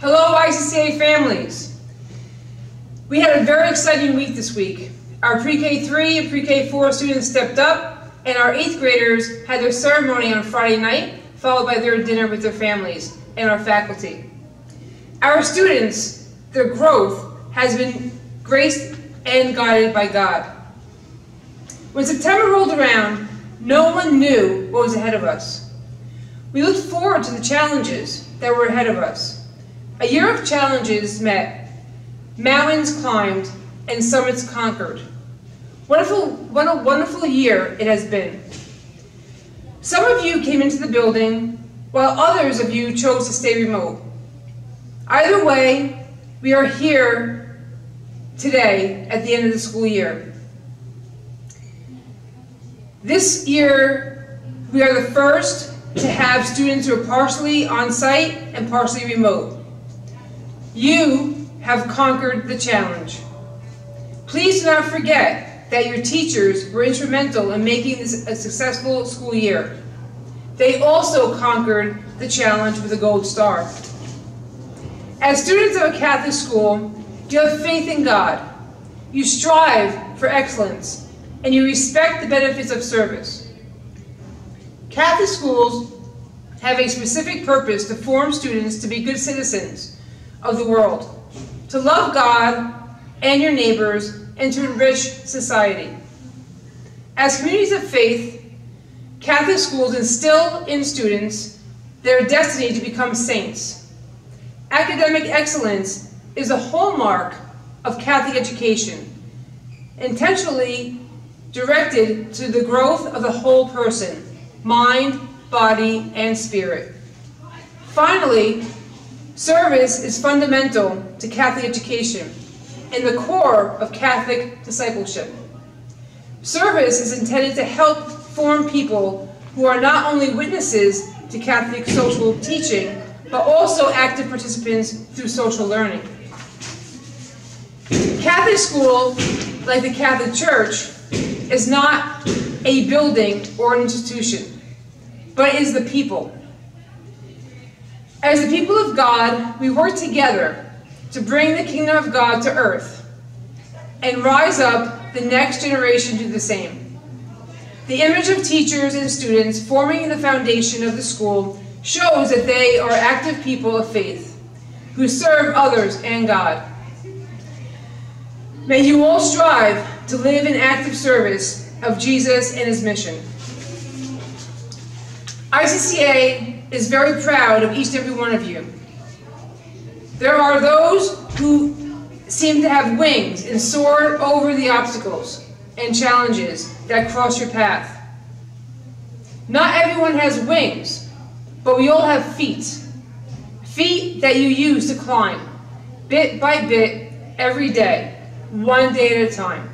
Hello, ICCA families. We had a very exciting week this week. Our pre-K 3 and pre-K 4 students stepped up, and our 8th graders had their ceremony on Friday night, followed by their dinner with their families and our faculty. Our students, their growth has been graced and guided by God. When September rolled around, no one knew what was ahead of us. We looked forward to the challenges that were ahead of us. A year of challenges met, mountains climbed, and summits conquered. Wonderful, what a wonderful year it has been. Some of you came into the building, while others of you chose to stay remote. Either way, we are here today at the end of the school year. This year, we are the first to have students who are partially on-site and partially remote. You have conquered the challenge. Please do not forget that your teachers were instrumental in making this a successful school year. They also conquered the challenge with a gold star. As students of a Catholic school, you have faith in God. You strive for excellence and you respect the benefits of service. Catholic schools have a specific purpose to form students to be good citizens of the world, to love God and your neighbors, and to enrich society. As communities of faith, Catholic schools instill in students their destiny to become saints. Academic excellence is a hallmark of Catholic education, intentionally directed to the growth of the whole person, mind, body, and spirit. Finally, service is fundamental to Catholic education and the core of Catholic discipleship. Service is intended to help form people who are not only witnesses to Catholic social teaching, but also active participants through social learning. Catholic school, like the Catholic Church, is not a building or an institution, but is the people. As the people of God, we work together to bring the kingdom of God to earth and rise up the next generation to do the same. The image of teachers and students forming the foundation of the school shows that they are active people of faith who serve others and God. May you all strive to live in active service of Jesus and his mission. ICCA is very proud of each and every one of you. There are those who seem to have wings and soar over the obstacles and challenges that cross your path. Not everyone has wings, but we all have feet. Feet that you use to climb, bit by bit, every day, one day at a time.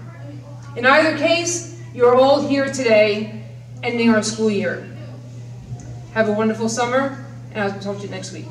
In either case, you're all here today, ending our school year. Have a wonderful summer, and I'll talk to you next week.